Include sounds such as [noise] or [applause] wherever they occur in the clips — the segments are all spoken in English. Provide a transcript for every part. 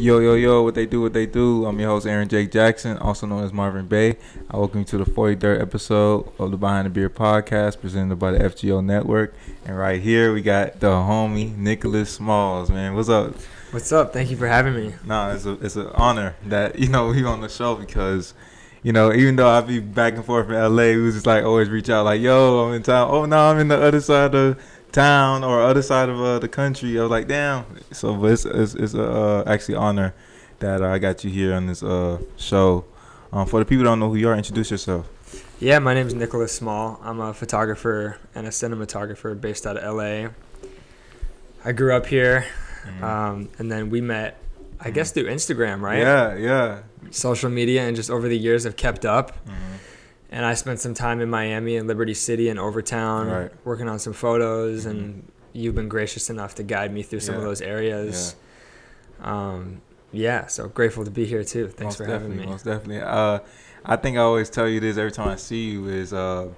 Yo, yo, yo, what they do, what they do. I'm your host, Aaron Jake Jackson, also known as Marvin Bay. I welcome you to the 43rd episode of the Behind the Beard podcast presented by the FGO Network. And right here, we got the homie, Nicholas Smalls, man. What's up? What's up? Thank you for having me. Nah, it's, a, it's an honor that, you know, we on the show because, you know, even though I be back and forth in LA, we was just like always reach out like, yo, I'm in town. Oh, no, I'm in the other side of town or other side of uh, the country. I was like, damn. So, but it's it's, it's a uh, actually honor that I got you here on this uh show. Um, for the people that don't know who you are, introduce yourself. Yeah, my name is Nicholas Small. I'm a photographer and a cinematographer based out of LA. I grew up here, Mhm. um, and then we met, I guess, through Instagram, right? Yeah, yeah. Social media, and just over the years have kept up. Mhm. And I spent some time in Miami and Liberty City and Overtown Right. working on some photos, and you've been gracious enough to guide me through some of those areas. Um, yeah, so grateful to be here too. Thanks most for having me. Most definitely. Uh, I think I always tell you this every time I see you is uh,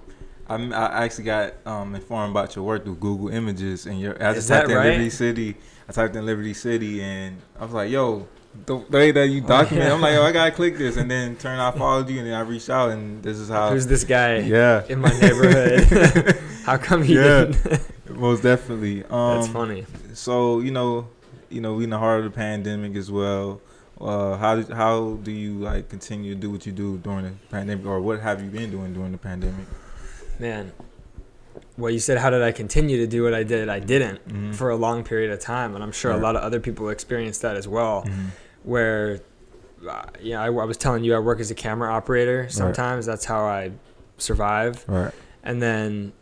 I'm, I actually got um, informed about your work through Google Images and your. I Is just that typed in right? Liberty City. I typed in Liberty City and I was like, yo. The way that you document, I'm like, oh, I [laughs] gotta click this, and then turn. Off, I followed you, and then I reached out, and this is how. Who's this guy yeah, in my neighborhood? [laughs] How come he Yeah. didn't? most definitely. [laughs] Um, That's funny. So you know, you know, we in the heart of the pandemic as well. Uh, how did, how do you like continue to do what you do during the pandemic, or what have you been doing during the pandemic? Man, well, you said, how did I continue to do what I did? I didn't Mhm. for a long period of time. And I'm sure Right. a lot of other people experienced that as well, Mhm. Where, uh, yeah, I, I was telling you, I work as a camera operator sometimes. That's how I survive. Right. And then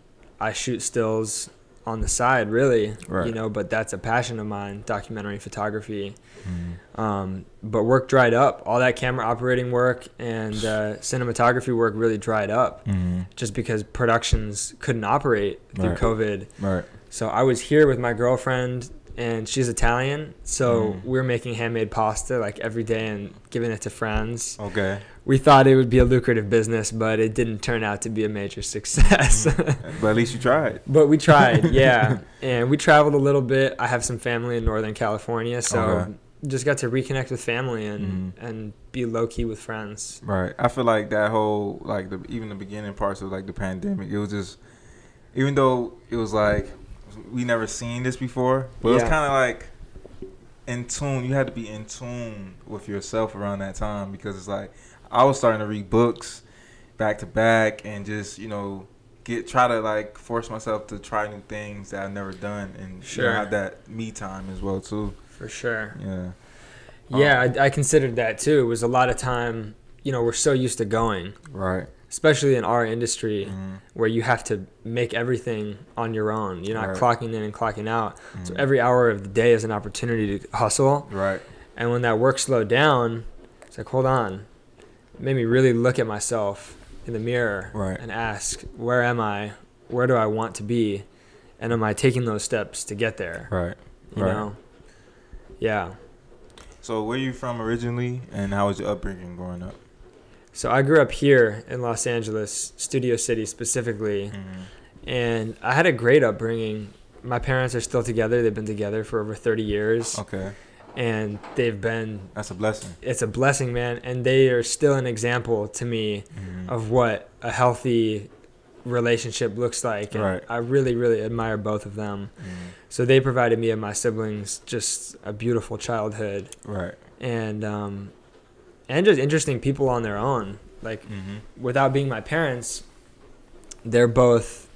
I shoot stills on the side, really, Right. you know, but that's a passion of mine, documentary photography. Mhm. Um, but work dried up. All that camera operating work and uh, cinematography work really dried up Mhm. just because productions couldn't operate through Right. COVID. Right. So I was here with my girlfriend, and she's Italian. So Mm. we were making handmade pasta like every day and giving it to friends. Okay. We thought it would be a lucrative business, but it didn't turn out to be a major success. but at least you tried. [laughs] but we tried, [laughs] yeah. and we traveled a little bit. I have some family in Northern California, so Okay. just got to reconnect with family and Mhm. and be low key with friends. Right. I feel like that whole like the even the beginning parts of like the pandemic, it was just even though it was like we never seen this before, but it was kind of like in tune. You had to be in tune with yourself around that time because it's like I was starting to read books back to back and just you know get try to like force myself to try new things that I've never done and you know, Sure. have that me time as well too. For sure. Yeah. Yeah, I, I considered that too. It was a lot of time. You know, we're so used to going, Right. Especially in our industry, Mhm. where you have to make everything on your own. You're not Right. clocking in and clocking out. So Mhm. every hour of the day is an opportunity to hustle. Right. And when that work slowed down, it's like, hold on. It made me really look at myself in the mirror Right. and ask, where am I? Where do I want to be? And am I taking those steps to get there? Right. You right. know? Yeah. So where are you from originally, and how was your upbringing growing up? So I grew up here in Los Angeles, Studio City specifically, Mm-hmm. and I had a great upbringing. My parents are still together. They've been together for over 30 years, Okay, and they've been that's a blessing. it's a blessing, man, and they are still an example to me Mm-hmm. of what a healthy relationship looks like. And Right. I really really admire both of them. Mm-hmm. So they provided me and my siblings just a beautiful childhood Right. and um and just interesting people on their own. Like Mm-hmm. without being my parents, they're both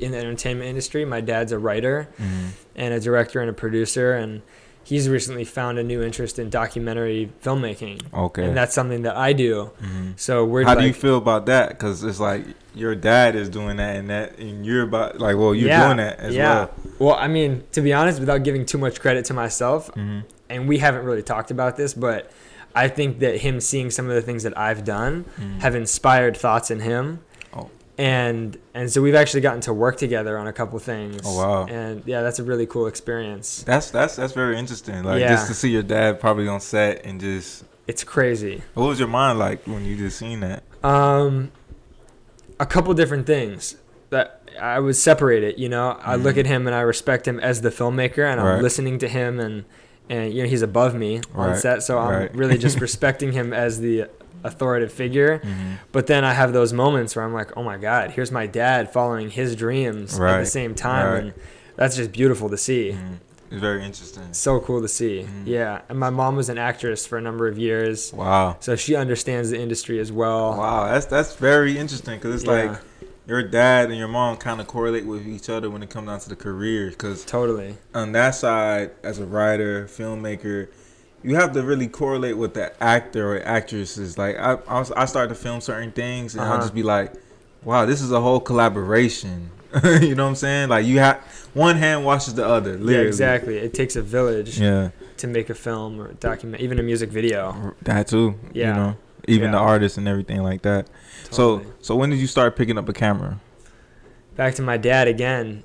in the entertainment industry. My dad's a writer Mm-hmm. and a director and a producer, and he's recently found a new interest in documentary filmmaking, Okay. and that's something that I do. mm-hmm. So we're How like, do you feel about that? Because it's like your dad is doing that, and that, and you're about like, well, you're Yeah, doing that as yeah. well. well, I mean, to be honest, without giving too much credit to myself, Mm-hmm. and we haven't really talked about this, but I think that him seeing some of the things that I've done Mm-hmm. have inspired thoughts in him. Oh. And and so we've actually gotten to work together on a couple things. Oh, wow. And yeah, that's a really cool experience. That's that's that's very interesting. Like Yeah. just to see your dad probably on set and just It's crazy. what was your mind like when you just seen that? Um, a couple different things that I was separated. You know, I look Mhm. at him and I respect him as the filmmaker, and I'm listening to him and and you know he's above me on set, so I'm right. really just [laughs] respecting him as the authoritative figure. Mhm. But then I have those moments where I'm like, oh my god, here's my dad following his dreams at the same time, right. and that's just beautiful to see. Mhm. It's very interesting. So cool to see. Mhm. Yeah, and my mom was an actress for a number of years, Wow. so she understands the industry as well. Wow, that's that's very interesting because it's Yeah. like your dad and your mom kind of correlate with each other when it comes down to the career. Because Totally. on that side, as a writer, filmmaker, you have to really correlate with the actor or actresses. Like I, I, I started to film certain things, and I'll Uh-huh. just be like, "Wow, this is a whole collaboration." [laughs] you know what I'm saying? Like you have one hand washes the other. Literally. Yeah, exactly. It takes a village Yeah, to make a film or document, even a music video. that too. Yeah. You know, even the Yeah. artists and everything like that. Totally. So, so when did you start picking up a camera? back to my dad again.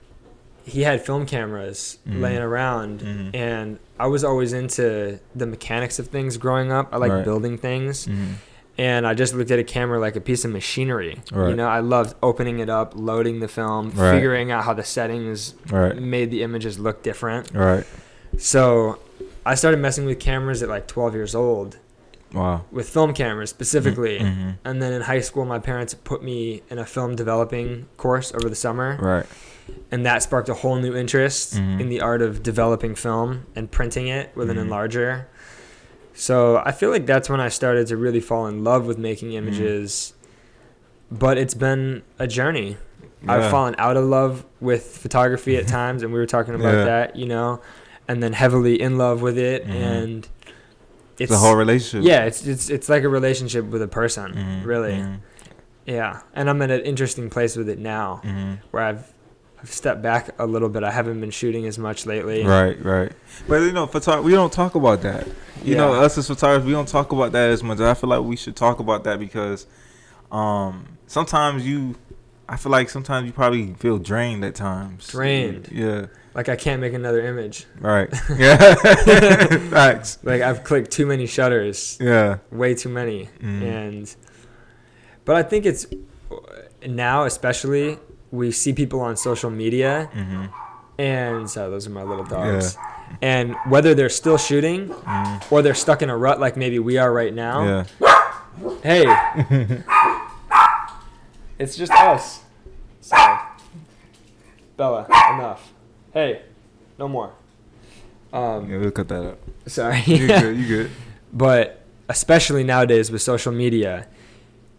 He had film cameras Mhm. laying around, Mhm. and I was always into the mechanics of things growing up. I like Right. building things, Mm-hmm. and I just looked at a camera like a piece of machinery. You know, I loved opening it up, loading the film, Right. figuring out how the settings Right. made the images look different. Right. So I started messing with cameras at like 12 years old, Wow. with film cameras specifically. Mhm. And then in high school, my parents put me in a film developing course over the summer. Right. and that sparked a whole new interest Mhm. in the art of developing film and printing it with Mhm. an enlarger. So I feel like that's when I started to really fall in love with making Mm-hmm. images. But it's been a journey. Yeah. I've fallen out of love with photography at times, and we were talking about Yeah. that, you know, and then heavily in love with it, and it's the whole relationship. yeah, it's it's it's like a relationship with a person, Mhm. really. Mhm. Yeah, and I'm at an interesting place with it now, Mhm. where I've I've stepped back a little bit. I haven't been shooting as much lately. Right, right. But you know, photog- we don't talk about that. You know, us as photographers, we don't talk about that as much. I feel like we should talk about that because um sometimes you I feel like sometimes you probably feel drained at times. Drained. Yeah. Like I can't make another image. Right. [laughs] Yeah. [laughs] Facts. Like I've clicked too many shutters, Yeah. way too many, Mhm. and but I think it's now especially we see people on social media hmm and so those are my little dogs. And whether they're still shooting hmm or they're stuck in a rut like maybe we are right now. Yeah. Hey, [laughs] it's just us. Sorry. Bella, enough. Hey, no more. Um, Yeah, we'll cut that up. sorry. You good? You good? [laughs] but especially nowadays with social media,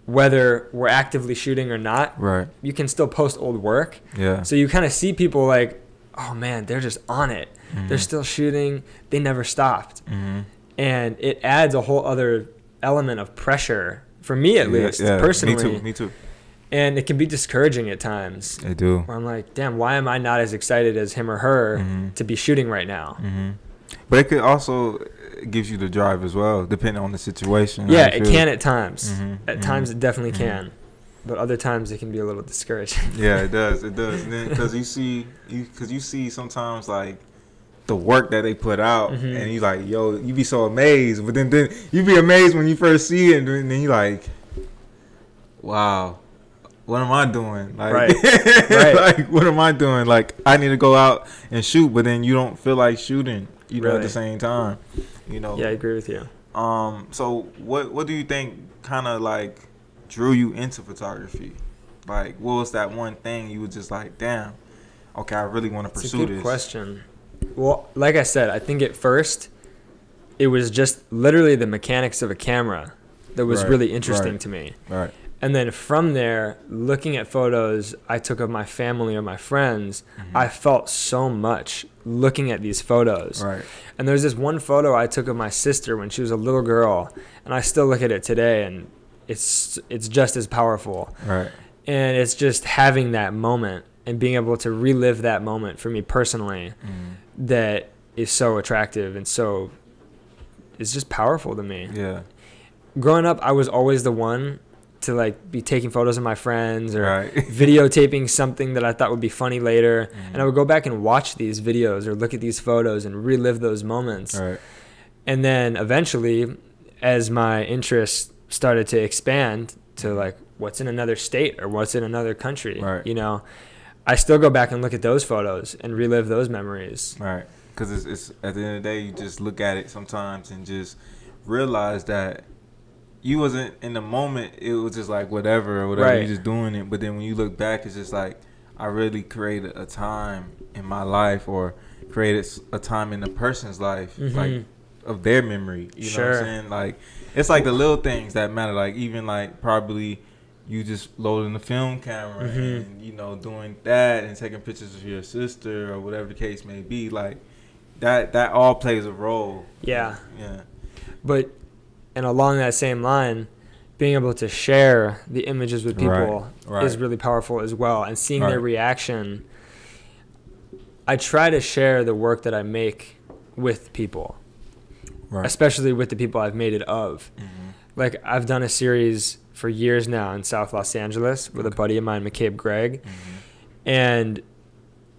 whether we're actively shooting or not, Right. you can still post old work. Yeah. So you kind of see people like, oh man, they're just on it. They're Mhm. still shooting. They never stopped. Mhm. And it adds a whole other element of pressure for me at Yeah, least, yeah, personally. Me too. Me too. And it can be discouraging at times I do. where I'm like, damn, why am I not as excited as him or her Mhm. to be shooting right now? hmm But it could also uh, gives you the drive as well, depending on the situation. Yeah, it feel. can at times. Mhm, At mhm, times, it definitely mhm. can. But other times, it can be a little discouraging. [laughs] Yeah, it does. It does. Because you see, because you see sometimes like the work that they put out, Mhm. and you like, yo, you'd be so amazed. But then, then you be amazed when you first see it, and then, then you like, wow. What am I doing? Like, Right. [laughs] Right. like, what am I doing? Like, I need to go out and shoot, but then you don't feel like shooting, you know, at the same time, you know. yeah, I agree with you. Um. So, what what do you think kind of like drew you into photography? Like, what was that one thing you were just like, damn, okay, I really want to It's a pursue good this. question. Well, like I said, I think at first, it was just literally the mechanics of a camera that was Right, really interesting right. to me. Right. And then from there, looking at photos I took of my family or my friends, Mm-hmm. I felt so much looking at these photos. Right. And there's this one photo I took of my sister when she was a little girl, and I still look at it today, and it's it's just as powerful. Right. And it's just having that moment and being able to relive that moment for me personally Mm. that is so attractive and so it's just powerful to me. Yeah. Growing up, I was always the one to like be taking photos of my friends or Right. [laughs] videotaping something that I thought would be funny later. Mhm. And I would go back and watch these videos or look at these photos and relive those moments. right. And then eventually, as my interest started to expand to like what's in another state or what's in another country, Right. you know, I still go back and look at those photos and relive those memories. Right. because it's, it's at the end of the day, you just look at it sometimes and just realize that you wasn't in the moment. It was just like whatever or whatever. Right. You just doing it. But then when you look back, it's just like I really created a time in my life or created a time in a person's life, like Mhm. of their memory. You know what Sure. I'm saying? Like it's like the little things that matter. Like even like probably you just loading the film camera Mhm. and you know doing that and taking pictures of your sister or whatever the case may be. Like that that all plays a role. Yeah. Yeah. But and along that same line, being able to share the images with people Right, is really powerful as well, and seeing their reaction. I try to share the work that I make with people, Right. especially with the people I've made it of. Mhm. Like I've done a series for years now in South Los Angeles with a buddy of mine, McCabe Gregg, Mhm. and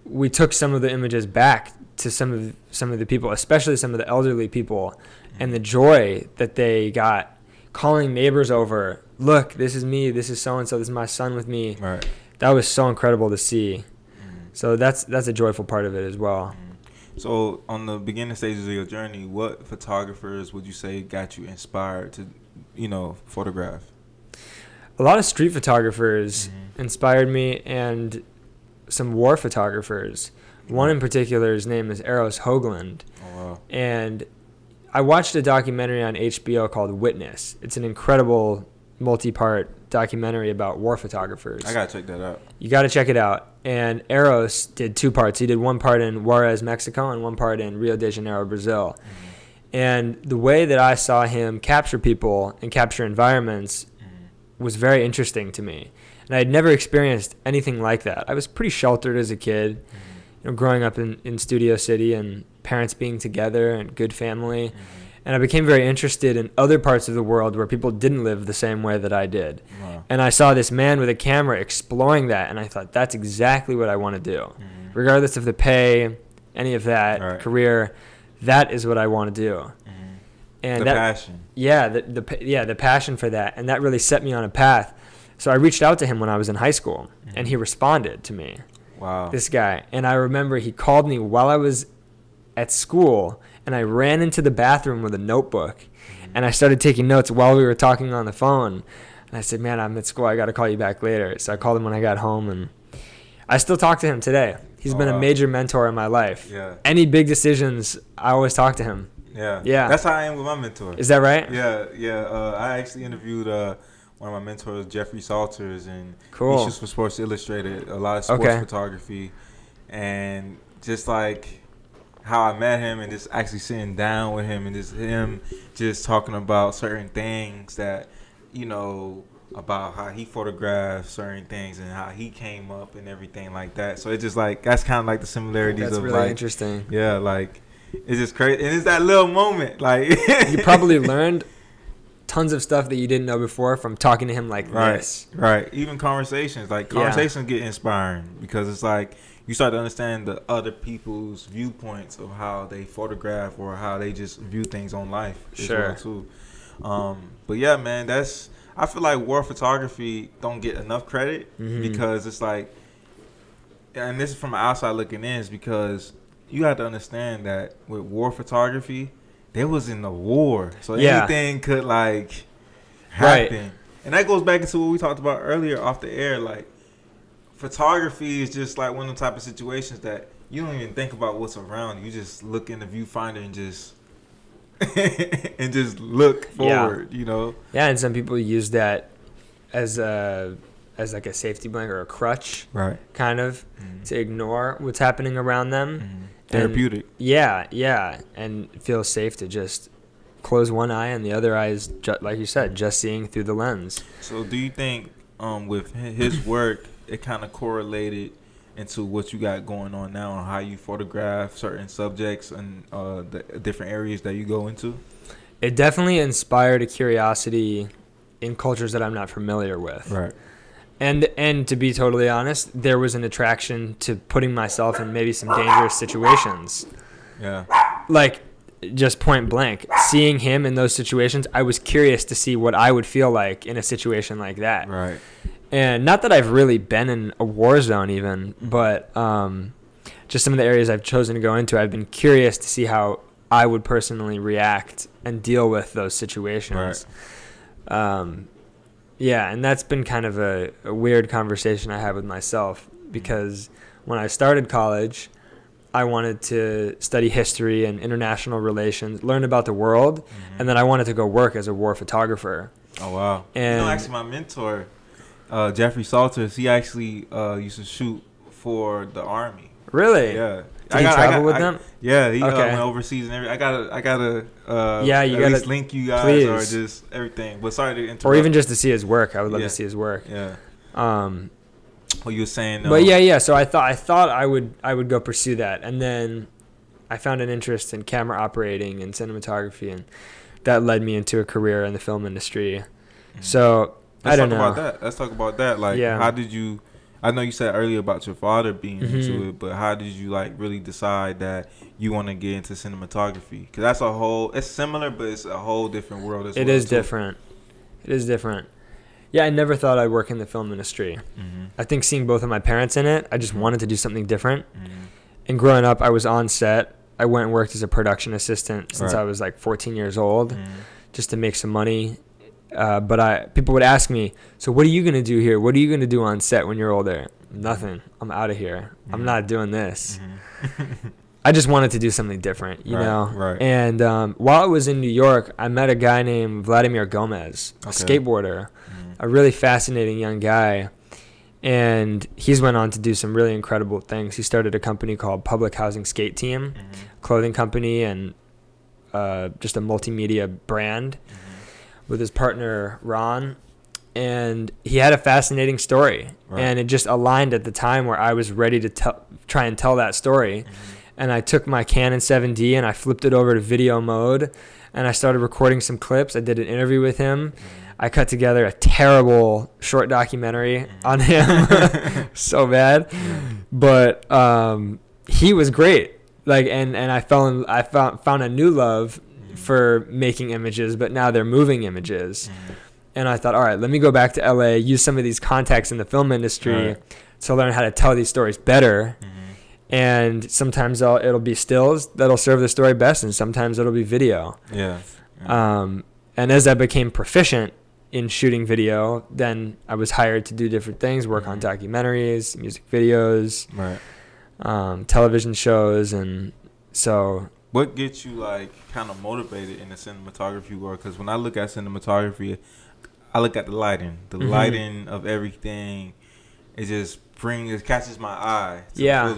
we took some of the images back to some of some of the people, especially some of the elderly people, and the joy that they got calling neighbors over. Look, this is me. This is so and so. This is my son with me. Right. That was so incredible to see. Mhm. So that's that's a joyful part of it as well. So, on the beginning stages of your journey, what photographers would you say got you inspired to, you know, photograph? A lot of street photographers Mhm. inspired me, and some war photographers. One in particular, his name is Eros Hoagland. Oh wow. and I watched a documentary on HBO called Witness. It's an incredible multi-part documentary about war photographers. I gotta check that out. you got to check it out. And Eros did two parts. He did one part in Juarez, Mexico, and one part in Rio de Janeiro, Brazil. And the way that I saw him capture people and capture environments Mhm. was very interesting to me. And I had never experienced anything like that. I was pretty sheltered as a kid, you know, growing up in, in Studio City and parents being together and good family. Mhm. And I became very interested in other parts of the world where people didn't live the same way that I did. Wow. And I saw this man with a camera exploring that, and I thought, that's exactly what I want to do. Mhm. Regardless of the pay, any of that, Right. career, that is what I want to do. Mhm. And the that, passion. yeah, the, the yeah the passion for that, and that really set me on a path. So I reached out to him when I was in high school, and he Mhm. responded to me. Wow. This guy, and I remember he called me while I was at school, and I ran into the bathroom with a notebook, Mhm. and I started taking notes while we were talking on the phone. And I said, "Man, I'm at school. I got to call you back later." So I called him when I got home, and I still talk to him today. He's Oh, been a major mentor in my life. Yeah. Any big decisions, I always talk to him. Yeah. Yeah. That's how I am with my mentor. Is that right? Yeah, yeah. Uh, I actually interviewed uh, one of my mentors, Jeffrey Salters, and Cool. he shoots for Sports Illustrated, a lot of sports Okay. photography, and just like how I met him and just actually sitting down with him and just him just talking about certain things that you know about how he photographed certain things and how he came up and everything like that. So it's just like that's kind of like the similarities That's of really like interesting. yeah, like it's just crazy and it's that little moment like You probably [laughs] learned tons of stuff that you didn't know before from talking to him like Right, this. right. Even conversations, like Yeah. conversations, get inspiring because it's like you start to understand the other people's viewpoints of how they photograph or how they just view things on life. as Sure. well, too. Um, but yeah, man, that's. I feel like war photography don't get enough credit Mhm. because it's like, and this is from outside looking in, is because you have to understand that with war photography, there was in the war, so Yeah. anything could like Right. happen. And that goes back into what we talked about earlier off the air. Like, photography is just like one of the type of situations that you don't even think about what's around. You just look in the viewfinder and just [laughs] and just look Yeah. forward. You know, Yeah, and some people use that as a as like a safety blanket or a crutch, right? kind of, Mm-hmm. to ignore what's happening around them. Therapeutic. Yeah, yeah, and it feels safe to just close one eye and the other eye is, ju- like you said, just seeing through the lens. So, do you think um, with his work, it kind of correlated into what you got going on now and how you photograph certain subjects and uh, the different areas that you go into? It definitely inspired a curiosity in cultures that I'm not familiar with. Right. And and to be totally honest, there was an attraction to putting myself in maybe some dangerous situations. Yeah. Like just point blank, seeing him in those situations, I was curious to see what I would feel like in a situation like that. Right. And not that I've really been in a war zone even, but um, just some of the areas I've chosen to go into, I've been curious to see how I would personally react and deal with those situations. Right. Um, yeah, and that's been kind of a, a weird conversation I had with myself because when I started college, I wanted to study history and international relations, learn about the world, Mhm. and then I wanted to go work as a war photographer. Oh wow! you And- know, actually, my mentor, uh, Jeffrey Salters, he actually uh, used to shoot for the army. Really? Yeah. Did you travel with I- them? Yeah, he uh, Okay. went overseas and everything. I gotta, I gotta, uh, Yeah, you gotta- link you guys or just everything. But sorry to interrupt. Or even just to see his work. I would love Yeah. to see his work. yeah. Um, What you were saying? uh, But yeah, yeah. So I thought I thought I would I would go pursue that, and then I found an interest in camera operating and cinematography, and that led me into a career in the film industry. Mhm. So Let's I don't talk know. about that. Let's talk about that. Like, Yeah. how did you? I know you said earlier about your father being into Mhm. it, but how did you like really decide that you want to get into cinematography? Because that's a whole. It's similar, but it's a whole different world as It well. is different. It is different. Yeah, I never thought I'd work in the film industry. hmm I think seeing both of my parents in it, I just wanted to do something different. hmm And growing up, I was on set. I went and worked as a production assistant since Right. I was like 14 years old. hmm just to make some money. Uh, but I people would ask me, so what are you gonna do here? What are you gonna do on set when you're older? Nothing. I'm out of here. I'm Mhm. not doing this. hmm [laughs] I just wanted to do something different, you Right, know. right. And um, while I was in New York, I met a guy named Vladimir Gomez, a Okay. skateboarder, a really fascinating young guy. And he's went on to do some really incredible things. He started a company called Public Housing Skate Team, clothing company, and uh, just a multimedia brand with his partner Ron, and he had a fascinating story, Right. and it just aligned at the time where I was ready to tell, try and tell that story. Mm-hmm. And I took my Canon 7D and I flipped it over to video mode, and I started recording some clips. I did an interview with him. Mm-hmm. I cut together a terrible short documentary mm-hmm. on him, [laughs] [laughs] so bad, but um, he was great. Like, and and I fell in, I found found a new love for making images, but now they're moving images. And I thought, all right, let me go back to LA, use some of these contacts in the film industry Right. to learn how to tell these stories better. And sometimes I'll, it'll be stills that'll serve the story best, and sometimes it'll be video. Yeah. yeah. Um, and as I became proficient in shooting video, then I was hired to do different things, work on Mhm. documentaries, music videos, right. um, television shows, and so What gets you like kind of motivated in the cinematography world? Because when I look at cinematography, I look at the lighting. The Mhm. lighting of everything, it just brings, it catches my eye. To Yeah.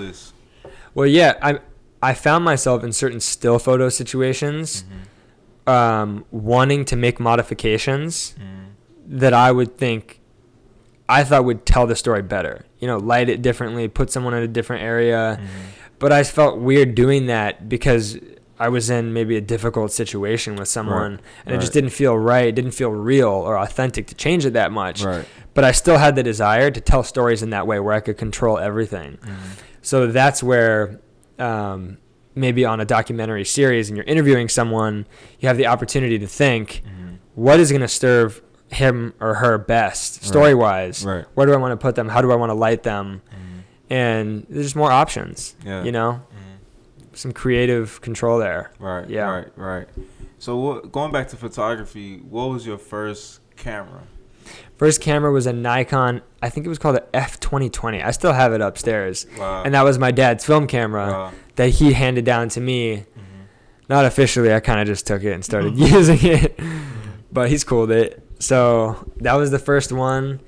Well, yeah, I I found myself in certain still photo situations, um, wanting to make modifications Mhm. that I would think I thought would tell the story better. You know, light it differently, put someone in a different area. Mhm. But I felt weird doing that because I was in maybe a difficult situation with someone and it just didn't feel right, didn't feel real or authentic to change it that much. Right. But I still had the desire to tell stories in that way where I could control everything. Mhm. So that's where um, maybe on a documentary series and you're interviewing someone, you have the opportunity to think, Mhm. what is going to serve him or her best story wise? Right. Where do I want to put them? How do I want to light them? Mhm. And there's just more options, Yeah. you know, Mhm. some creative control there. Right. Yeah. Right. Right. So what, going back to photography, what was your first camera? First camera was a Nikon, I think it was called the F2020. I still have it upstairs. Wow. And that was my dad's film camera Wow. that he handed down to me. Mhm. Not officially, I kind of just took it and started [laughs] using it. But he's cool with it. So that was the first one.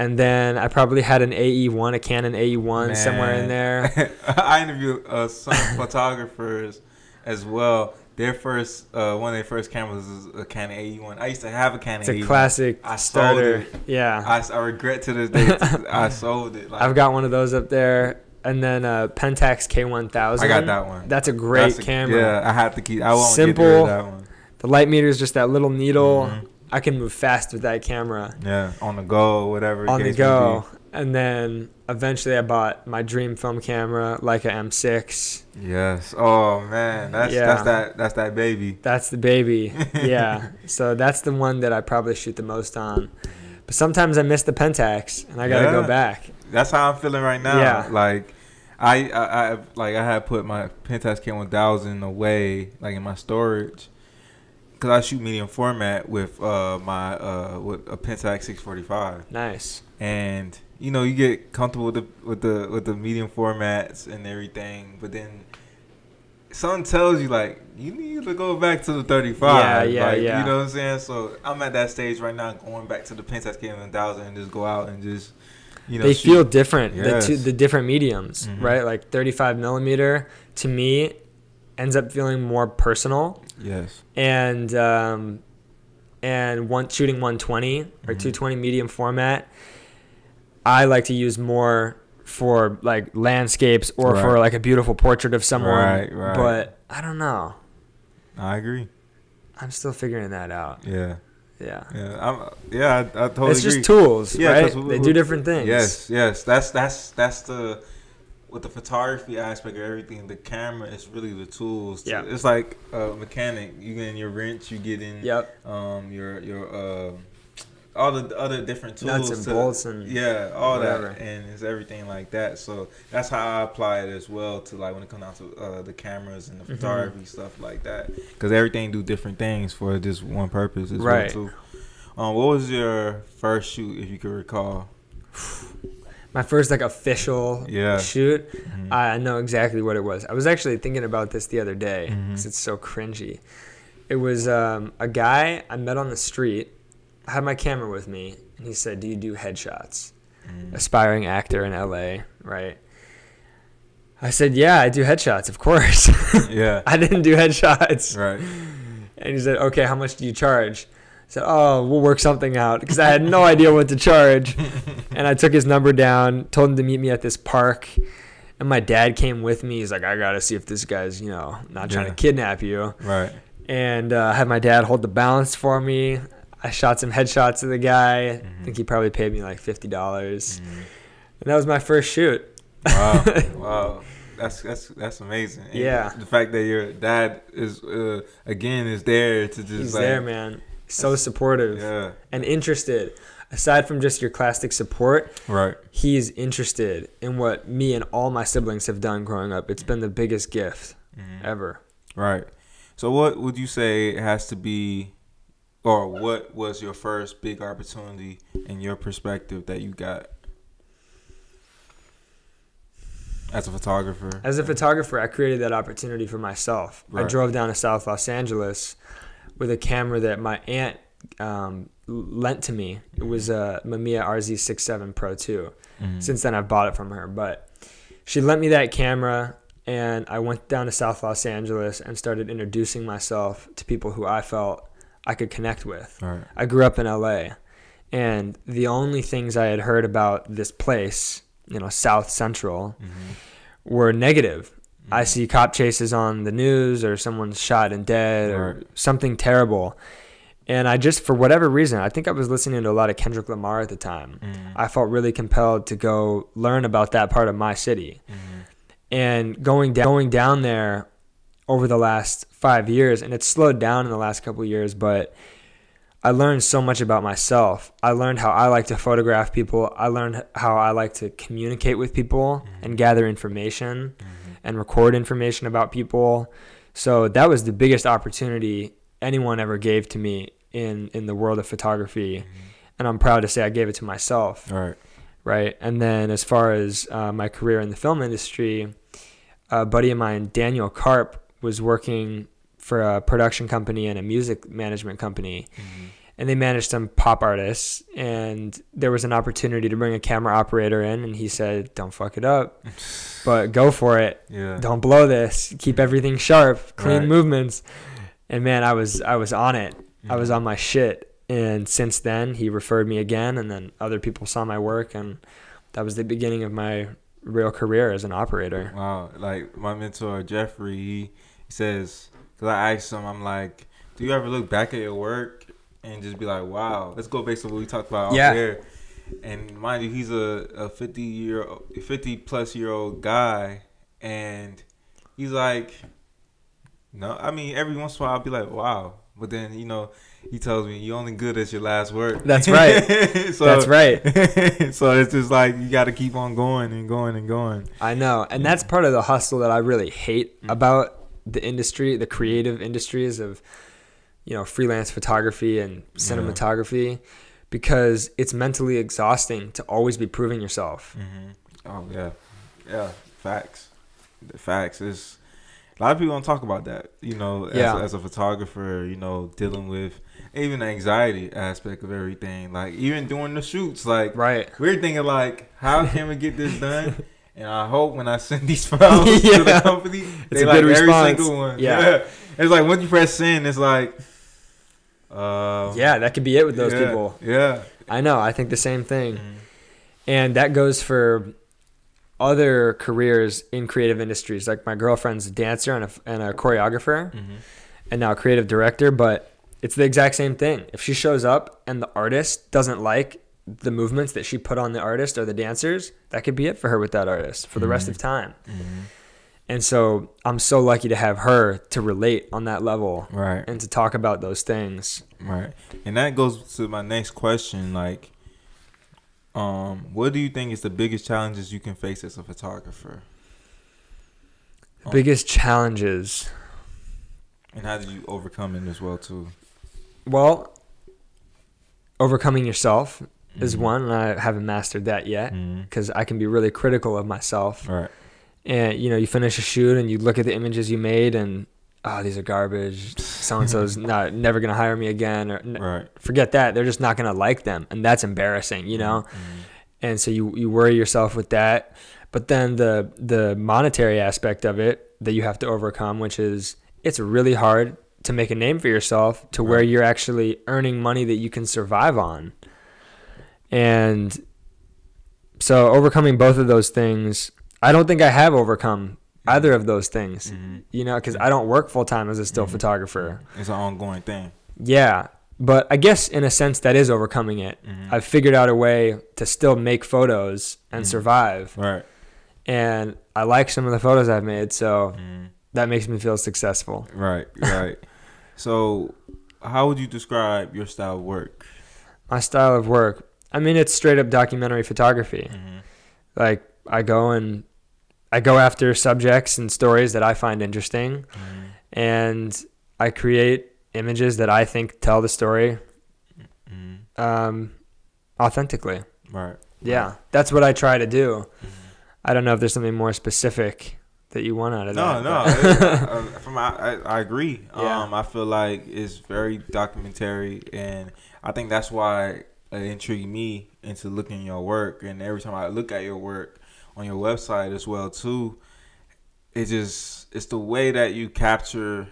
And then I probably had an AE1, a Canon AE1 somewhere in there. [laughs] I interviewed uh, some [laughs] photographers as well. Their first, uh, one of their first cameras was a Canon AE1. I used to have a Canon It's a AE1. classic I sold it. Yeah. I, I regret to this day [laughs] I sold it. Like, I've got one of those up there. And then uh, Pentax K1000. I got that one. That's a great That's a- camera. Yeah, I have to keep. I won't Simple. get rid of that one. The light meter is just that little needle. Mhm. I can move fast with that camera Yeah, on the go, whatever. on the go. And then eventually I bought my dream film camera, Leica M6. Yes. Oh man, that's Yeah. that's that that's that baby. That's the baby. [laughs] yeah. So that's the one that I probably shoot the most on. But sometimes I miss the Pentax and I got to Yeah. go back. That's how I'm feeling right now. Yeah. Like I, I, I like I had put my Pentax K1000 away like in my storage because I shoot medium format with uh my uh with a Pentax 645 Nice. and you know you get comfortable with the with the with the medium formats and everything, but then something tells you like you need to go back to the 35. Yeah, yeah, like, yeah. You know what I'm saying? So I'm at that stage right now, going back to the Pentax K1000 and just go out and just you know they shoot. feel different. Yes. The two, the different mediums, Mhm. right? Like 35 millimeter to me ends up feeling more personal, yes, and um, and one shooting 120 or Mhm. 220 medium format, I like to use more for like landscapes or for like a beautiful portrait of someone. Right, right. But I don't know. I agree. I'm still figuring that out. Yeah, Yeah. yeah, I'm yeah. I, I totally it's agree. just tools, Yeah, right? they do different things. Yes, yes. That's that's that's the with the photography aspect of everything. The camera is really the tools. to- Yeah. it's like a mechanic. You get in your wrench. You get in. Yep. Um. Your your uh. All the other different tools. Nuts and to- bolts and yeah, all whatever. that, and it's everything like that. So that's how I apply it as well to like when it comes down to uh, the cameras and the Mhm. photography stuff like that. Because everything do different things for just one purpose as Right. well too. Um, what was your first shoot, if you could recall? [sighs] [sighs] [sighs] My first like official Yeah. shoot, Mhm. I know exactly what it was. I was actually thinking about this the other day because Mhm. it's so cringy. It was um, a guy I met on the street. I had my camera with me, and he said, "Do you do headshots?" Mhm. Aspiring actor in LA, right? I said, "Yeah, I do headshots, of course." [laughs] Yeah. I didn't do headshots. Right. And he said, "Okay, how much do you charge?" I said, "Oh, we'll work something out," because I had no [laughs] idea what to charge. [laughs] And I took his number down, told him to meet me at this park. And my dad came with me. He's like, "I gotta see if this guy's, you know, not trying Yeah. to kidnap you." Right. And uh, I had my dad hold the balance for me. I shot some headshots of the guy. I Mhm. think he probably paid me like fifty dollars, Mhm. and that was my first shoot. Wow. [laughs] wow. That's that's that's amazing. And Yeah. The fact that your dad is uh, again is there to just He's like there, man. So supportive yeah. and interested. Aside from just your classic support, Right. he's interested in what me and all my siblings have done growing up. It's been the biggest gift Mhm. ever. Right. So what would you say has to be or what was your first big opportunity in your perspective that you got as a photographer? As a photographer, I created that opportunity for myself. I drove down to South Los Angeles with a camera that my aunt um, lent to me. It was a Mamiya RZ67 Pro 2. Mhm. Since then, I've bought it from her. But she lent me that camera, and I went down to South Los Angeles and started introducing myself to people who I felt I could connect with. Right. I grew up in LA, and the only things I had heard about this place, you know, South Central, Mhm. were negative. I see cop chases on the news, or someone's shot and dead, or something terrible. And I just, for whatever reason, I think I was listening to a lot of Kendrick Lamar at the time. Mhm. I felt really compelled to go learn about that part of my city. Mhm. And going down, going down there over the last five years, and it's slowed down in the last couple of years, but I learned so much about myself. I learned how I like to photograph people. I learned how I like to communicate with people and gather information Mhm. And record information about people. So that was the biggest opportunity anyone ever gave to me in in the world of photography, and I'm proud to say I gave it to myself Right. right? And then as far as uh, my career in the film industry, a buddy of mine, Daniel Karp, was working for a production company and a music management company, Mhm. And they managed some pop artists. And there was an opportunity to bring a camera operator in, and he said, "Don't fuck it up, [laughs] but go for it. Yeah. Don't blow this. Keep everything sharp, clean Right. movements." And man, I was I was on it. I was Mhm. on my shit. And since then, he referred me again, and then other people saw my work, and that was the beginning of my real career as an operator. Wow, like my mentor Jeffrey, he, he says, because I asked him, I'm like, do you ever look back at your work and just be like, wow, let's go based on what we talked about Yeah. there. And mind you, he's a, a 50 year, 50 plus year old guy, and he's like, no, I mean, every once in a while I'll be like, wow, but then you know he tells me you're only good as your last word. That's [laughs] right. so, That's right. [laughs] so it's just like you got to keep on going and going and going. I know, and that's part of the hustle that I really hate Mm. about the industry, the creative industries of, you know, freelance photography and cinematography, because it's mentally exhausting to always be proving yourself. hmm Oh yeah, yeah. Facts. The facts is a lot of people don't talk about that. You know, as, Yeah. as a photographer, you know, dealing with even the anxiety aspect of everything. Like even doing the shoots, like Right. we're thinking like, how [laughs] can we get this done? And I hope when I send these [laughs] files [laughs] to the company, It's they a like good every single one. Yeah. It's like once you press send, it's like, uh, Yeah, that could be it with those yeah, people. Yeah. I know. I think the same thing. Mhm. And that goes for other careers in creative industries. Like my girlfriend's a dancer and a, and a choreographer Mhm. and now a creative director, but it's the exact same thing. If she shows up and the artist doesn't like the movements that she put on the artist or the dancers, that could be it for her with that artist for the rest Mhm. of time. And so I'm so lucky to have her to relate on that level Right. and to talk about those things. Right. And that goes to my next question. Like, um, what do you think is the biggest challenges you can face as a photographer? Oh. Biggest challenges. And how do you overcome it as well too? Well, overcoming yourself is Mhm. one, and I haven't mastered that yet because I can be really critical of myself. Right. And you know, you finish a shoot and you look at the images you made, and oh, these are garbage. So and so's [laughs] not never gonna hire me again, or Right. forget that. They're just not gonna like them, and that's embarrassing, you know. Mhm. And so you you worry yourself with that. But then the the monetary aspect of it that you have to overcome, which is it's really hard to make a name for yourself to where you're actually earning money that you can survive on. And so overcoming both of those things, I don't think I have overcome either of those things. Mhm. You know, because I don't work full time as a still Mhm. photographer. It's an ongoing thing. Yeah, but I guess in a sense that is overcoming it. Mhm. I've figured out a way to still make photos and Mhm. survive, Right. and I like some of the photos I've made, so Mhm. that makes me feel successful. Right. [laughs] Right. so, how would you describe your style of work? My style of work, I mean, it's straight up documentary photography. Like I go and I go after subjects and stories that I find interesting, Mhm. and I create images that I think tell the story Mhm. um, authentically. Right. Yeah, that's what I try to do. Mhm. I don't know if there's something more specific that you want out of No, that. no. no. [laughs] uh, from I, I, agree. Yeah. Um, I feel like it's very documentary, and I think that's why it intrigued me into looking at your work. And every time I look at your work on your website as well too, it just it's the way that you capture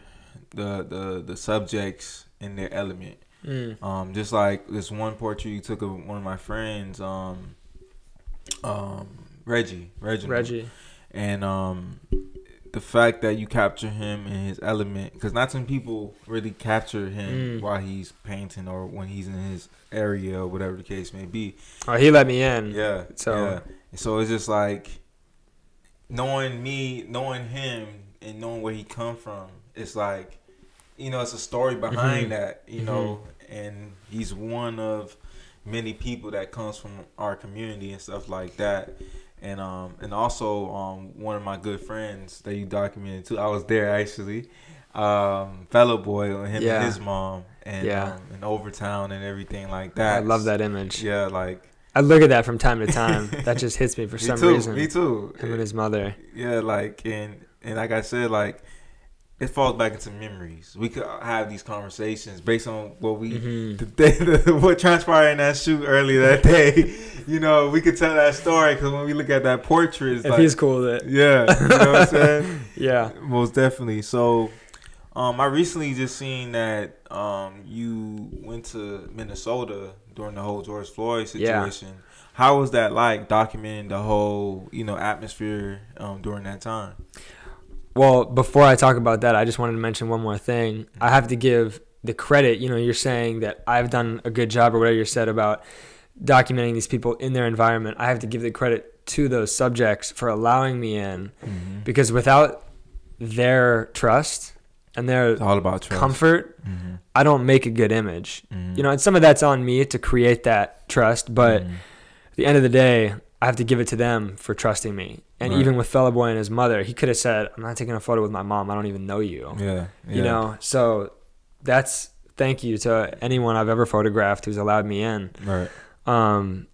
the the the subjects in their element. Mm, Um, just like this one portrait you took of one of my friends, um, um, Reggie, Reggie, Reggie. and um, the fact that you capture him in his element, because not some people really capture him Mm. while he's painting or when he's in his area or whatever the case may be. Oh, he let me in. Yeah. So- yeah. So it's just like knowing me, knowing him, and knowing where he come from. It's like you know, it's a story behind Mhm. that. You know, and he's one of many people that comes from our community and stuff like that. And um and also um one of my good friends that you documented too. I was there actually. Um, Fella Boy, him Yeah. and his mom, and Yeah. um, in Overtown and everything like that. I love that image. Yeah, like I look at that from time to time. that just hits me [laughs] for me some too. reason. Me too. Him and his mother. Yeah, like and and like I said, like it falls back into memories. We could have these conversations based on what we Mhm. [laughs] the day, what transpired in that shoot earlier that day. [laughs] you know, we could tell that story because when we look at that portrait, If like, he's cool with it. yeah, you know what I'm saying? Yeah. Most definitely. So, um, I recently just seen that um you went to Minnesota during the whole George Floyd Yeah. situation. How was that like documenting the whole you know atmosphere um during that time? Well, before I talk about that, I just wanted to mention one more thing. I have to give the credit. You know, you're saying that I've done a good job, or whatever you said about documenting these people in their environment. I have to give the credit to those subjects for allowing me in, because without their trust, and their It's all about trust. comfort, Mm-hmm. I don't make a good image. Mhm. You know, and some of that's on me to create that trust, but Mhm. at the end of the day, I have to give it to them for trusting me. And Right. even with Fella Boy and his mother, he could have said, I'm not taking a photo with my mom. I don't even know you. yeah, yeah, You know, so that's thank you to anyone I've ever photographed who's allowed me in. right. Um,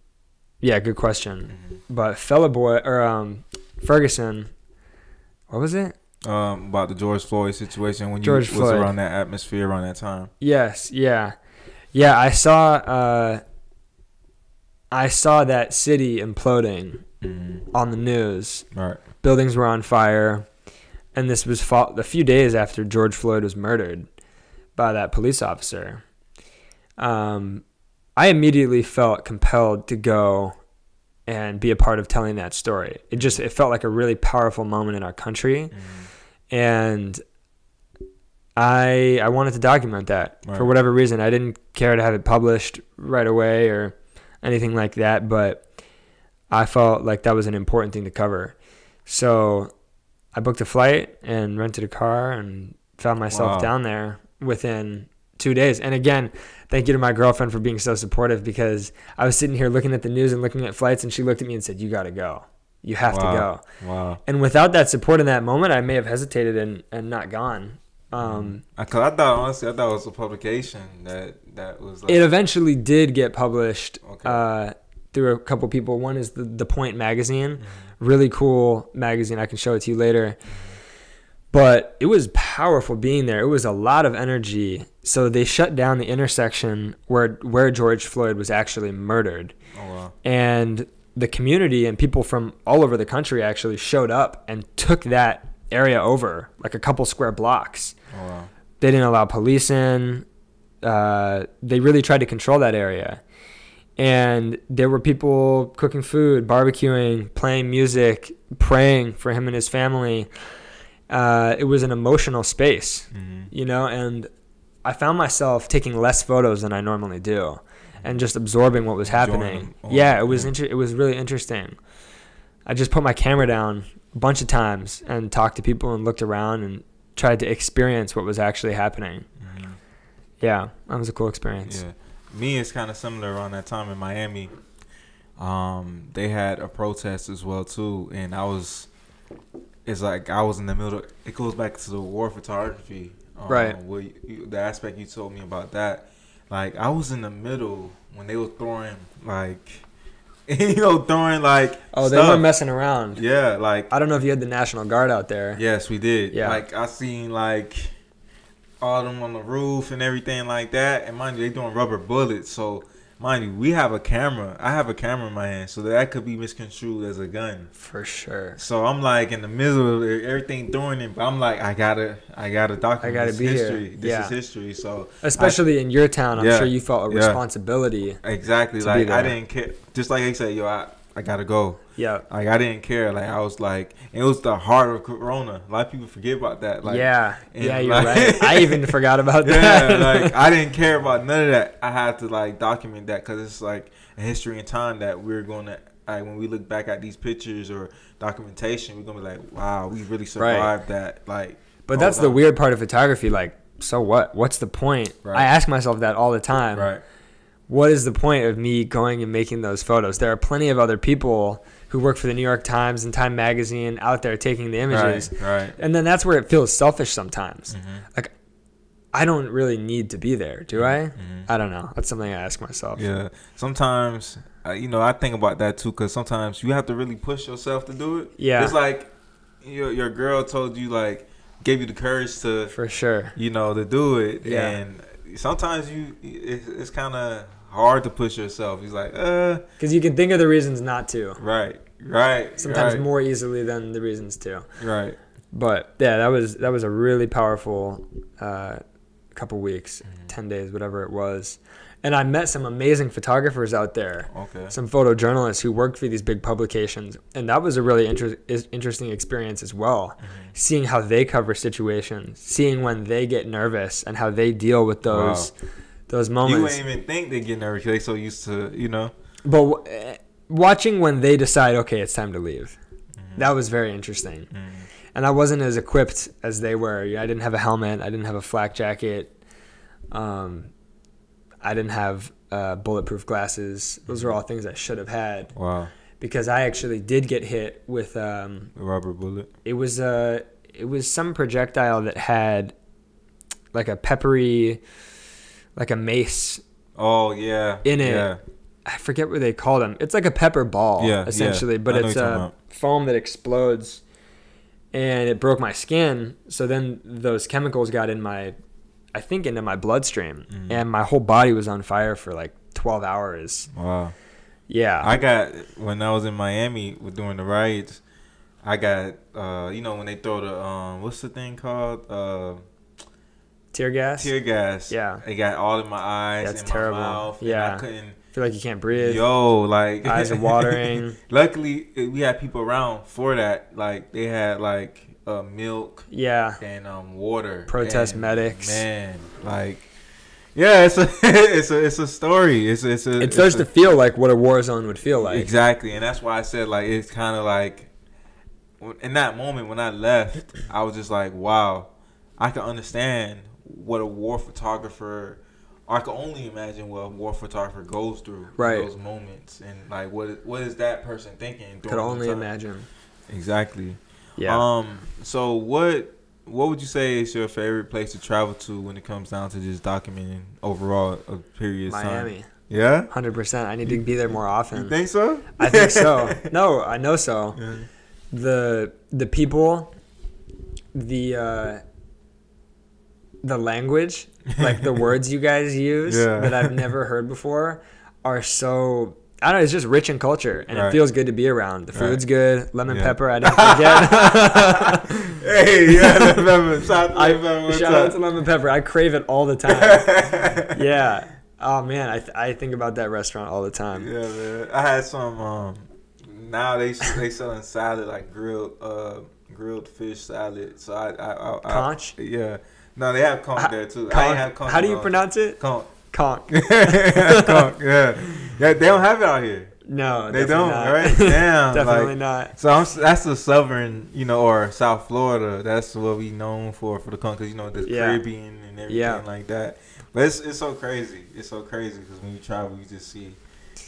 yeah, good question. Mhm. But Fella Boy or um, Ferguson, what was it? Um, about the George Floyd situation when you George was around that atmosphere around that time. Yes, yeah, yeah. I saw. Uh, I saw that city imploding Mm-hmm. on the news. Right. Buildings were on fire, and this was fo- a few days after George Floyd was murdered by that police officer. Um, I immediately felt compelled to go and be a part of telling that story. It just it felt like a really powerful moment in our country, Mm-hmm. And I I wanted to document that Right. for whatever reason. I didn't care to have it published right away or anything like that, but I felt like that was an important thing to cover. So I booked a flight and rented a car and found myself Wow. down there within two days. And again, thank you to my girlfriend for being so supportive because I was sitting here looking at the news and looking at flights, and she looked at me and said, "You got to go. You have to go." Wow. And without that support in that moment, I may have hesitated and, and not gone. Um, I, cause I thought honestly, I thought it was a publication that that was like it eventually did get published Okay. uh, through a couple people. One is the, the Point magazine, Mhm. really cool magazine. I can show it to you later. But it was powerful being there. It was a lot of energy. So they shut down the intersection where where George Floyd was actually murdered. Oh wow. and the community and people from all over the country actually showed up and took that area over like a couple square blocks. Oh wow. they didn't allow police in. Uh, they really tried to control that area. And there were people cooking food barbecuing playing music praying for him and his family. Uh, it was an emotional space Mm-hmm. you know and i found myself taking less photos than i normally do and just absorbing what was happening yeah it was inter- it was really interesting i just put my camera down a bunch of times and talked to people and looked around and tried to experience what was actually happening Mm-hmm. yeah that was a cool experience Yeah, me is kind of similar around that time in Miami. Um, they had a protest as well too, and I was. It's like I was in the middle. It goes back to the war photography, um, Right. What you, the aspect you told me about that, like I was in the middle when they were throwing like, [laughs] you know, throwing like. oh they stuff. weren't messing around Yeah, like i don't know if you had the national guard out there Yes, we did. Yeah. Like I seen like all them on the roof and everything like that. And mind you, they doing rubber bullets. So mind you, we have a camera. I have a camera in my hand, so that could be misconstrued as a gun. for sure So I'm like in the middle of everything throwing it, but I'm like, I gotta, I gotta document. I gotta this be here. history. This Yeah. is history. So especially in your town i'm Yeah. sure you felt a Yeah. responsibility exactly, like I didn't care. Just like they said, yo, I, I gotta go. yeah Like I didn't care. Like I was like, it was the heart of Corona. A lot of people forget about that. Like yeah and yeah you're like- right i even [laughs] forgot about that yeah, like I didn't care about none of that. I had to like document that because it's like a history in time that we're going to. Like when we look back at these pictures or documentation, we're gonna be like, "Wow, we really survived that." Like, But that's the time. weird part of photography. Like, so what? What's the point? Right. I ask myself that all the time. right? What is the point of me going and making those photos? There are plenty of other people who work for the New York Times and Time Magazine out there taking the images. Right, right. And then that's where it feels selfish sometimes. Mhm. Like, I don't really need to be there, do I? Mhm. I don't know. That's something I ask myself. Yeah. Sometimes, uh, you know, I think about that too because sometimes you have to really push yourself to do it. Yeah. It's like your your girl told you like gave you the courage to For sure. you know, to do it. Yeah. And sometimes you, it's, it's kind of hard to push yourself. He's like, uh, Because you can think of the reasons not to. right, right, Sometimes right, more easily than the reasons to. right. But yeah, that was that was a really powerful uh, couple weeks, Mm-hmm. ten days, whatever it was. And I met some amazing photographers out there, Okay. some photojournalists who worked for these big publications, and that was a really inter- is- interesting experience as well. Mm-hmm. Seeing how they cover situations, seeing when they get nervous and how they deal with those those You moments. wouldn't even think they get nervous. They're so used to, you know. But w- eh, watching when they decide, okay, it's time to leave, Mm-hmm. that was very interesting. Mm. and I wasn't as equipped as they were. I didn't have a helmet. I didn't have a flak jacket. Um, I didn't have uh, bulletproof glasses. Those were all things I should have had Wow. because I actually did get hit with. Um, A rubber bullet. it was a it was some projectile that had like a peppery, like a mace. Oh yeah. In it. Yeah. I forget what they called them. It's like a pepper ball, Yeah, yeah. essentially, but I it's what you're talking a foam that explodes, and it broke my skin. So then those chemicals got in my, I think, into my bloodstream, Mhm. and my whole body was on fire for like twelve hours. Wow. Yeah, I got when I was in Miami with doing the riots. I got uh, you know when they throw the um, what's the thing called uh, tear gas. tear gas. Yeah. It got all in my eyes That's and terrible. my mouth. Yeah. I couldn't. feel like you can't breathe. Yo, like Eyes are watering. [laughs] Luckily, we had people around for that. Like they had like uh, milk Yeah, and um, water. Protest And, medics. Man, like. Yeah, it's a [laughs] it's a it's a story. It's it's a it starts to feel like what a war zone would feel like. Exactly, and that's why I said like it's kind of like in that moment when I left, I was just like, wow, I can understand what a war photographer. I can only imagine what a war photographer goes through Right. those moments, and like what what is that person thinking? Could only imagine. Exactly. Yeah. Um. So what what would you say is your favorite place to travel to when it comes down to just documenting overall a period of time? Miami. Yeah. Hundred percent. I need to be there more often. You think so? I think so. [laughs] No, I know so. Yeah. The the people, the uh, the language, like the [laughs] words you guys use Yeah. that I've never heard before, are so. I don't know. It's just rich in culture, and it feels good to be around. The Right. food's good. Lemon Yeah. pepper. I [laughs] didn't forget. [laughs] hey, yeah, remember, shout I, Lemon Pepper, shout out to lemon pepper. I crave it all the time. [laughs] yeah. Oh man, I, th- I think about that restaurant all the time. yeah, man. I had some. Um, now they they selling salad like grilled uh grilled fish salad. So I I, I, I Conch? Yeah. No, they have conch there too. I Conch. ain't have conch. How do you pronounce it? Conch. Conch. [laughs] conch. Yeah. Yeah. They don't have it out here. No, They don't, not. right? [laughs] Damn, definitely like- not. So I'm, that's the southern, you know, or South Florida. That's what we known for for the country, you know, the Yeah. Caribbean and everything Yeah. like that. But it's it's so crazy. It's so crazy because when you travel, you just see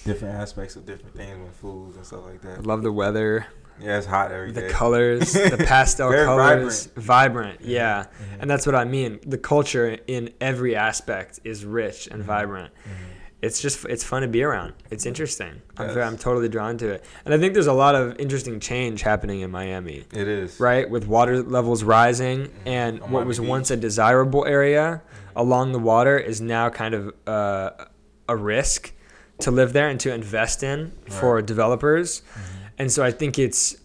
different aspects of different things with foods and stuff like that. love the weather, Yeah, it's hot every the day. colors, the [laughs] pastel Very colors, vibrant. Yeah, Mhm. and that's what I mean. The culture in every aspect is rich and Mhm. vibrant. Mhm. It's just it's fun to be around. It's interesting. I'm, Yes. I'm totally drawn to it, and I think there's a lot of interesting change happening in Miami. It is right? With water levels rising, and On what was Beach. once a desirable area along the water is now kind of uh, a risk to live there and to invest in for developers. And so I think it's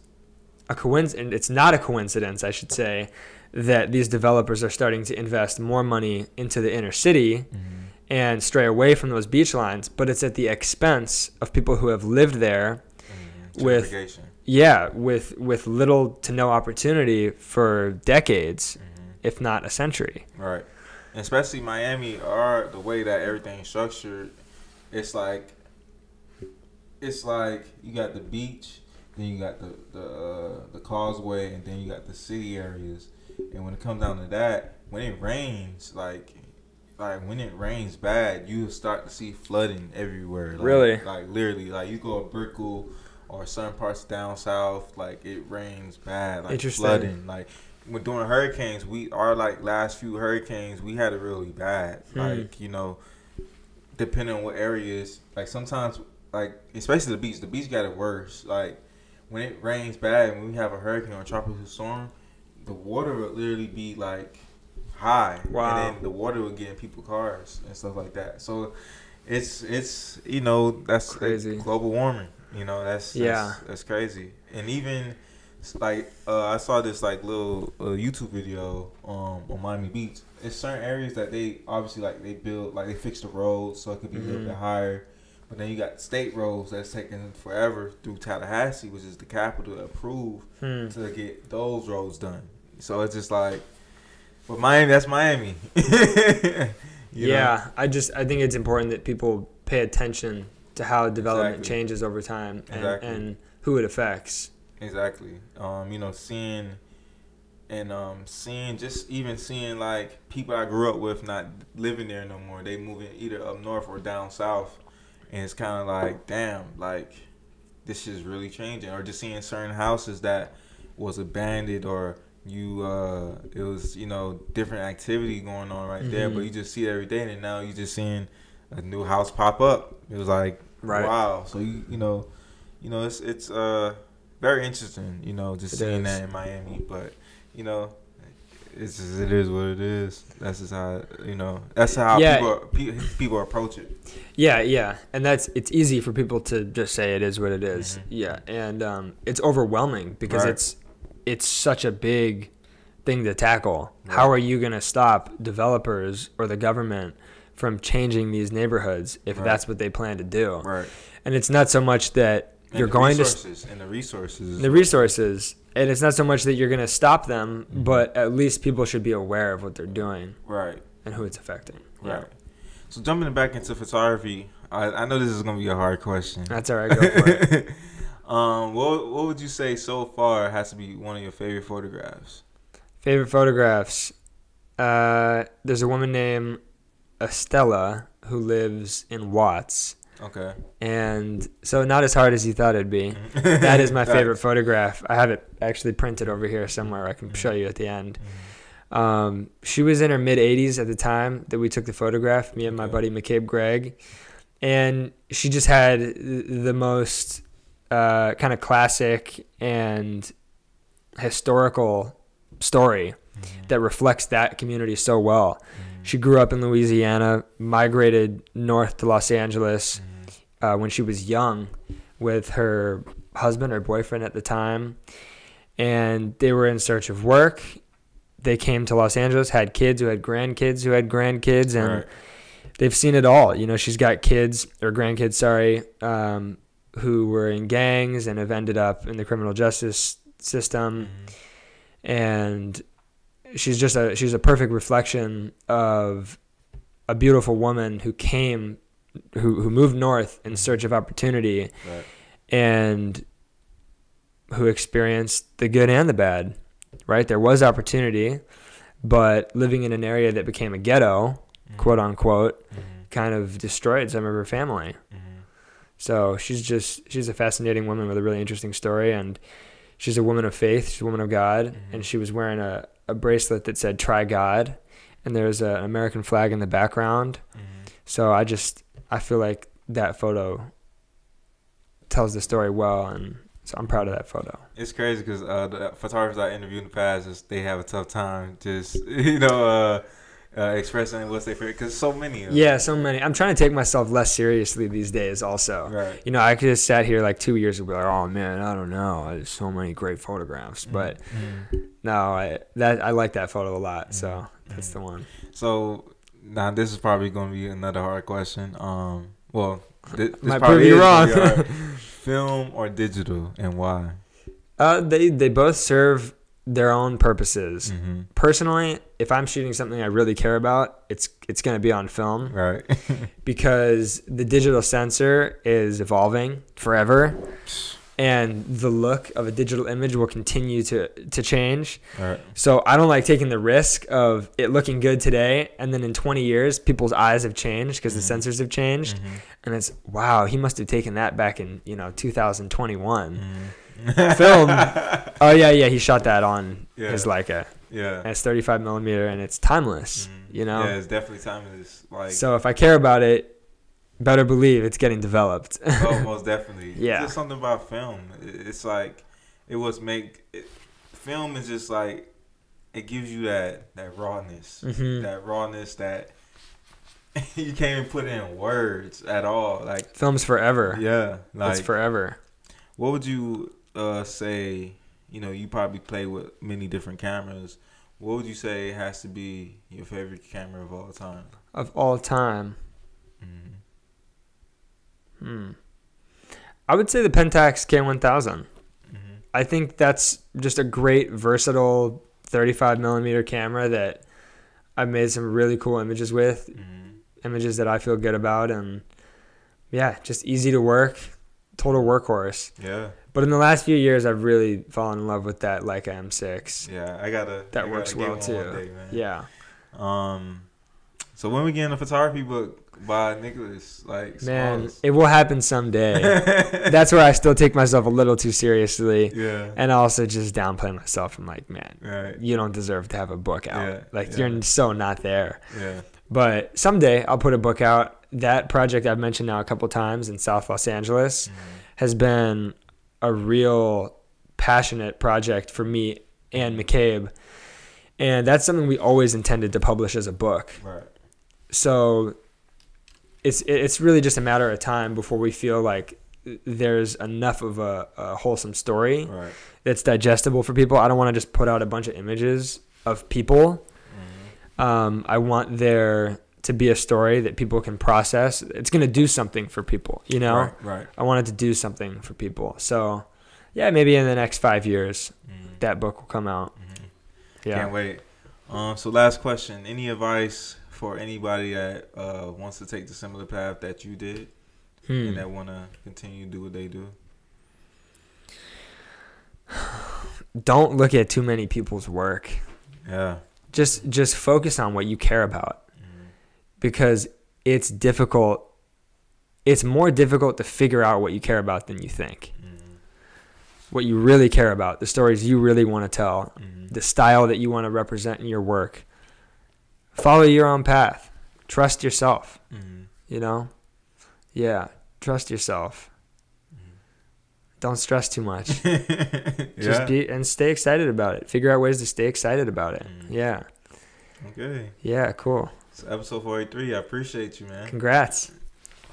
a coincidence. It's not a coincidence, I should say, that these developers are starting to invest more money into the inner city Mhm. and stray away from those beach lines, but it's at the expense of people who have lived there Mhm. With- yeah, with with little to no opportunity for decades, Mhm. if not a century. Right. Especially Miami are the way that everything's structured. It's like it's like you got the beach, then you got the the uh, the causeway, and then you got the city areas. And when it comes down to that, when it rains, like like when it rains bad, you start to see flooding everywhere. Like, Really? Like literally, like you go to Brickell or certain parts down south, like it rains bad, like Interesting. flooding, like when during hurricanes, we our like last few hurricanes, we had it really bad. Hmm. Like you know, depending on what areas, like sometimes, like especially the beach, the beach got it worse. Like when it rains bad, when we have a hurricane or a tropical storm, the water would literally be like high, Wow. and then the water would get in people's cars and stuff like that. So it's it's you know that's Crazy. global warming. You know that's, that's Yeah. that's crazy, and even like uh, I saw this like little uh, YouTube video um, on Miami Beach. It's certain areas that they obviously like they build like they fix the roads so it could be a little Mhm. bit higher. But then you got state roads that's taking forever through Tallahassee, which is the capital, to approve Hmm. to get those roads done. So it's just like, but Miami, that's Miami. [laughs] You know? yeah, I just I think it's important that people pay attention to how development Exactly. changes over time and, Exactly. and who it affects. Exactly. Um, you know, seeing and um, seeing just even seeing like people I grew up with not living there no more. They moving either up north or down south, and it's kind of like, damn, like this is really changing. Or just seeing certain houses that was abandoned or you uh it was you know different activity going on right there Mhm. but you just see it every day and now you just seeing a new house pop up it was like Right. wow so you you know you know it's it's uh very interesting you know just It seeing is. that in miami but you know it's just, it is what it is that's just how you know that's how Yeah. people pe- people approach it Yeah, yeah, and that's it's easy for people to just say it is what it is. Mhm. Yeah, and um, it's overwhelming because Right. it's it's such a big thing to tackle. Right. How are you going to stop developers or the government from changing these neighborhoods if Right. that's what they plan to do? right And it's not so much that And you're going to and the resources the resources, and it's not so much that you're going to stop them, Mhm. but at least people should be aware of what they're doing right and who it's affecting. Right. So jumping back into photography, I, I know this is gonna be a hard question. That's all right. Go for it. [laughs] um, what what would you say so far has to be one of your favorite photographs? Favorite photographs. Uh, there's a woman named Estella who lives in Watts, Okay. and so not as hard as you thought it'd be. [laughs] That is my favorite photograph. I have it actually printed over here somewhere. I can show you at the end. Um, she was in her mid 80s at the time that we took the photograph, me and my Okay. buddy McCabe Gregg. And she just had the most uh, kind of classic and historical story Mhm. that reflects that community so well. Mhm. She grew up in Louisiana, migrated north to Los Angeles Mhm. Uh, when she was young with her husband or boyfriend at the time. And they were in search of work. They came to Los Angeles, had kids who had grandkids who had grandkids, and Right. they've seen it all. You know, she's got kids or grandkids, sorry, um, who were in gangs and have ended up in the criminal justice system. Mhm. And she's just a she's a perfect reflection of a beautiful woman who came who who moved north in search of opportunity Right. and who experienced the good and the bad right there was opportunity but living in an area that became a ghetto Mhm. quote unquote Mhm. kind of destroyed some of her family Mhm. so she's just she's a fascinating woman with a really interesting story and she's a woman of faith she's a woman of god Mhm. and she was wearing a, a bracelet that said try god and there's an american flag in the background Mhm. so i just i feel like that photo tells the story well and so i'm proud of that photo It's crazy because uh, the photographers I interviewed in the past, just, they have a tough time just [laughs] you know uh, uh, expressing what's their favorite because so many. Of them. yeah so many i'm trying to take myself less seriously these days also Right. you know i could have sat here like two years ago like oh man i don't know there's so many great photographs but Mhm. No, I that I like that photo a lot, so Mhm. that's the one. So now this is probably going to be another hard question. Um, well, thi- this Might probably prove you be wrong. [laughs] Film or digital, and why? Uh, they they both serve their own purposes. Mm-hmm. Personally, if I'm shooting something I really care about, it's it's gonna be on film Right. [laughs] because the digital sensor is evolving forever, [laughs] and the look of a digital image will continue to to change. right. So I don't like taking the risk of it looking good today, and then in 20 years, people's eyes have changed because Mhm. the sensors have changed. Mhm. and it's wow he must have taken that back in you know 2021 Mhm. Film. [laughs] oh yeah yeah he shot that on Yeah. his leica Yeah. and it's 35 millimeter and it's timeless Mhm. you know Yeah, it's definitely timeless. Like, so if i care about it better believe it's getting developed oh, [laughs] most definitely. Yeah. There's something about film. It's like it was make it, film is just like it gives you that that rawness, Mhm. that rawness that [laughs] you can't even put in words at all. Like, film's forever yeah, like it's forever what would you uh, say? You know, you probably play with many different cameras. What would you say has to be your favorite camera of all time? of all time Mhm. Hmm. i would say the pentax k1000 Mhm. i think that's just a great versatile 35 millimeter camera that i've made some really cool images with Mhm. images that I feel good about and yeah, just easy to work, total workhorse. Yeah. But in the last few years, I've really fallen in love with that Leica M6. Yeah, I gotta. That I works gotta well too. day. Yeah. Um. So when we get in a photography book by Nicholas, like Man, Smalls? it will happen someday. [laughs] That's where I still take myself a little too seriously. yeah. And also just downplay myself. I'm like, man, Right. you don't deserve to have a book out. Yeah, like, yeah. you're so not there. Yeah. But someday I'll put a book out. That project I've mentioned now a couple times in South Los Angeles Mm-hmm. has been a real passionate project for me and McCabe. And that's something we always intended to publish as a book. Right. So it's it's really just a matter of time before we feel like there's enough of a, a wholesome story Right. that's digestible for people. I don't want to just put out a bunch of images of people. Mm-hmm. Um, I want there to be a story that people can process. It's going to do something for people, you know? Right. Right. I want it to do something for people. So, yeah, maybe in the next five years, Mhm. that book will come out. Mhm. Yeah. Can't wait. Um. So last question. Any advice for anybody that uh wants to take the similar path that you did Hmm. and that want to continue to do what they do? [sighs] Don't look at too many people's work. Yeah. Just just focus on what you care about Mhm. because it's difficult. It's more difficult to figure out what you care about than you think. Mhm. What you really care about, the stories you really want to tell, Mhm. the style that you want to represent in your work. Follow your own path. Trust yourself, Mhm. you know? Yeah, trust yourself. Don't stress too much. [laughs] Just yeah. be and stay excited about it. Figure out ways to stay excited about it. Mhm. Yeah. Okay. Yeah, cool. So episode 43. I appreciate you, man. Congrats.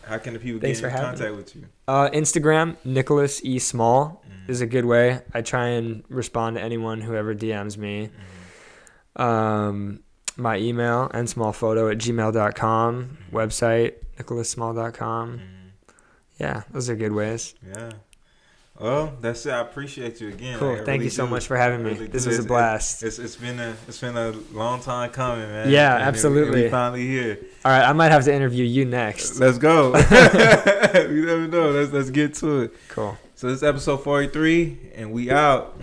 How can the people Thanks get in contact with you? Uh, Instagram, Nicholas E. Small Mhm. is a good way. I try and respond to anyone who ever DMs me. Mhm. Um, my email, nsmallphoto at gmail.com. Mhm. Website, nicholassmall.com. Mhm. Yeah, those are good ways. Yeah. Well, that's it. I appreciate you again. Cool. Like, Thank really you so do. much for having me. Really this do. was a blast. It's it's been a it's been a long time coming, man. Yeah, And absolutely. We finally here. All right, I might have to interview you next. Let's go. [laughs] [laughs] we never know. Let's let's get to it. Cool. So this is episode forty three, and we out.